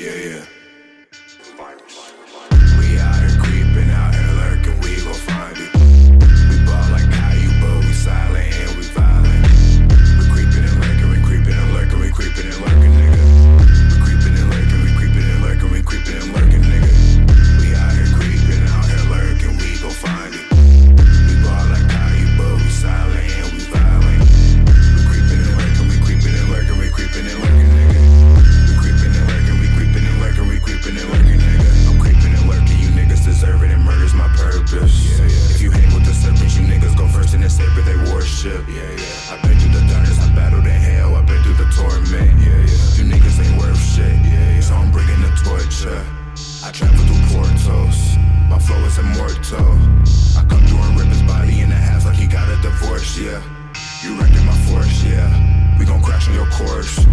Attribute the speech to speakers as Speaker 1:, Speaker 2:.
Speaker 1: Yeah, yeah. Yeah, yeah. If you hang with the serpents, you niggas go first in the saber they worship. Yeah, yeah. I've been through the darkness, I battled in hell, I've been through the torment. Yeah, yeah. You niggas ain't worth shit. Yeah, yeah. So I'm bringing the torture. I travel through portals. My flow is immortal. I come through and rip his body in half like he got a divorce. Yeah. You wrecking my force, yeah. We gon' crash on your course.